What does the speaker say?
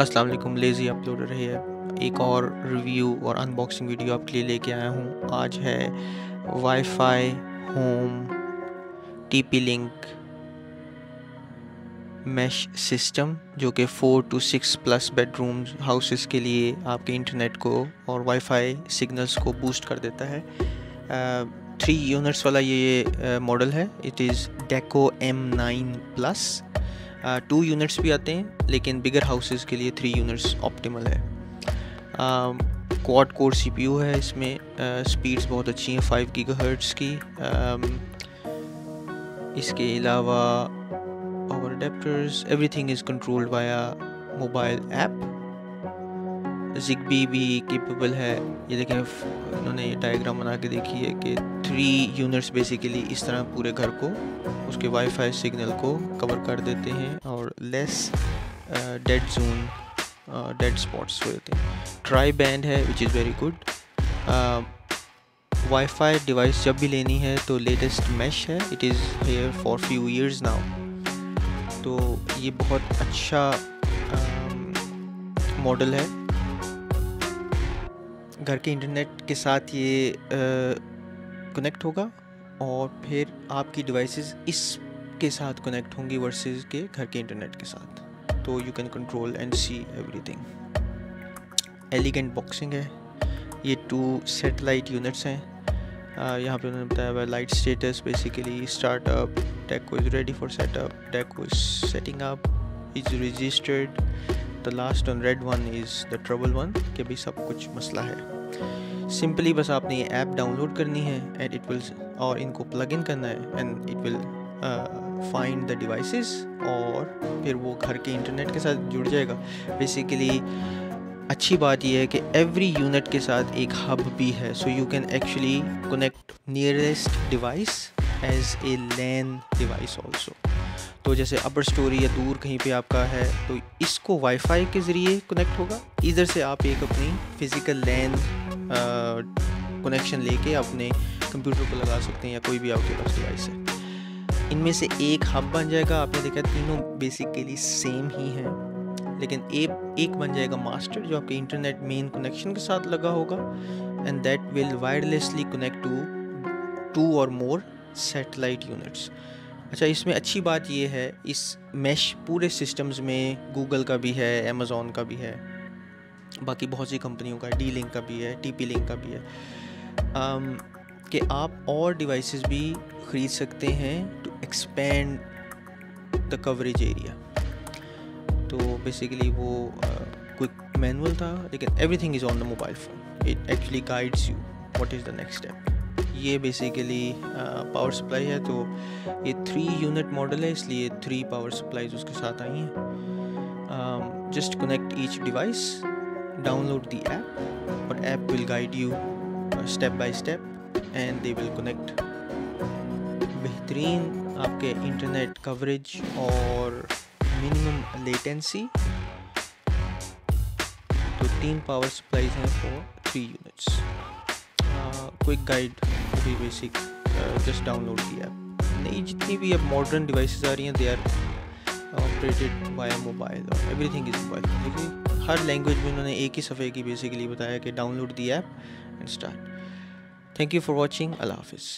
अस्सलाम वालेकुम, lazy uploader है। एक और रिव्यू और अनबॉक्सिंग वीडियो आपके लिए लेके आया हूँ। आज है wifi, home, TP Link, mesh system, जो कि four to six plus bedroom houses के लिए आपके इंटरनेट को और वाईफाई सिग्नल्स को बूस्ट कर देता है। थ्री यूनिट्स वाला ये मॉडल है। It is Deco M nine plus two units भी आते हैं, लेकिन बिगर हाउसेस के लिए थ्री यूनिट्स ऑप्टिमल है. क्वाड कोर सीपीयू है, इसमें स्पीड्स बहुत अच्छी हैं फाइव गीगाहर्ट्ज़ की. इसके अलावा power adapters everything is controlled via mobile app Zigbee भी केपेबल है. ये देखें इन्होंने ये डायग्राम बना के देखी है कि थ्री यूनिट्स बेसिकली इस तरह पूरे घर को, उसके वाईफाई सिग्नल को कवर कर देते हैं और less dead zone dead spots हो जाते हैं। ट्राई बैंड है which is very good wifi device जब भी लेनी है तो लेटेस्ट मैश है it is here for few years now तो ये बहुत अच्छा मॉडल है। घर के इंटरनेट के साथ ये कनेक्ट होगा और फिर आपकी डिवाइसेस इसके साथ कनेक्ट होंगी वर्सेस के घर के इंटरनेट के साथ। तो you can control and see everything elegant boxing है। ये टू सेटेलाइट यूनिट्स हैं। यहाँ पे उन्होंने बताया हुआ light status basically startup Deco is ready for setup Deco is setting up is registered the last on red one is the trouble one कि भी सब कुछ मसला है। सिंपली बस आपने ये ऐप डाउनलोड करनी है एंड इट विल और इनको प्लग इन करना है and it will find the devices और फिर वो घर के इंटरनेट के साथ जुड़ जाएगा। बेसिकली अच्छी बात यह है कि एवरी यूनिट के साथ एक हब भी है। So you can actually connect nearest device as a LAN device also तो जैसे अपर स्टोरी या दूर कहीं पे आपका है तो इसको वाईफाई के ज़रिए कनेक्ट होगा। इधर से आप एक अपनी फ़िज़िकल लैन कनेक्शन लेके अपने कंप्यूटर को लगा सकते हैं या कोई भी आपके पास डिवाइस है। इनमें से एक हब बन जाएगा। आपने देखा तीनों बेसिकली सेम ही हैं। लेकिन एक एक बन जाएगा मास्टर जो आपके इंटरनेट मेन कनेक्शन के साथ लगा होगा। And that will wirelessly connect to two और मोर सेटेलाइट यूनिट्स अच्छा इसमें अच्छी बात यह है इस मैश पूरे सिस्टम्स में गूगल का भी है अमेज़ोन का भी है बाकी बहुत सी कंपनियों का डी लिंक का भी है टी पी लिंक का भी है। um, कि आप और डिवाइसेस भी ख़रीद सकते हैं to expand the coverage area तो बेसिकली वो क्विक मैनुअल था लेकिन everything is on the mobile phone it actually guides you what is the next step ये बेसिकली पावर सप्लाई है तो ये थ्री यूनिट मॉडल है, इसलिए थ्री पावर सप्लाईज उसके साथ आई हैं। Just connect each device download the app और app will guide you step by step and they will connect बेहतरीन आपके इंटरनेट कवरेज और मिनिमम लेटेंसी तो तीन पावर सप्लाईज हैं for three units quick guide भी बेसिक जस्ट डाउनलोड किया नहीं, जितनी भी अब मॉडर्न डिवाइसेस आ रही हैं they are operated by mobile और एवरी थिंग इज़ मोबाइल देखिए, हर लैंग्वेज में उन्होंने एक ही सफ़े की बेसिकली बताया कि download the app and start thank you for watching अल्लाह हाफिज़